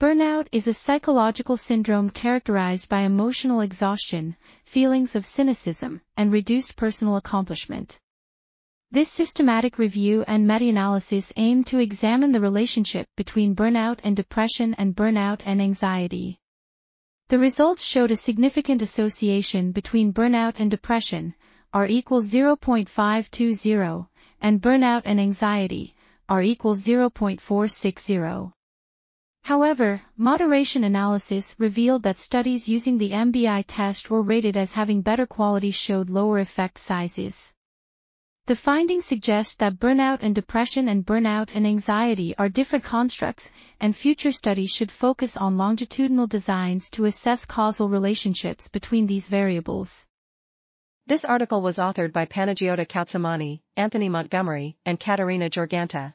Burnout is a psychological syndrome characterized by emotional exhaustion, feelings of cynicism, and reduced personal accomplishment. This systematic review and meta-analysis aim to examine the relationship between burnout and depression and burnout and anxiety. The results showed a significant association between burnout and depression, R equals 0.520, and burnout and anxiety, R equals 0.460. However, moderation analysis revealed that studies using the MBI test were rated as having better quality showed lower effect sizes. The findings suggest that burnout and depression and burnout and anxiety are different constructs, and future studies should focus on longitudinal designs to assess causal relationships between these variables. This article was authored by Panagiota Koutsimani, Anthony Montgomery, and Katerina Georganta.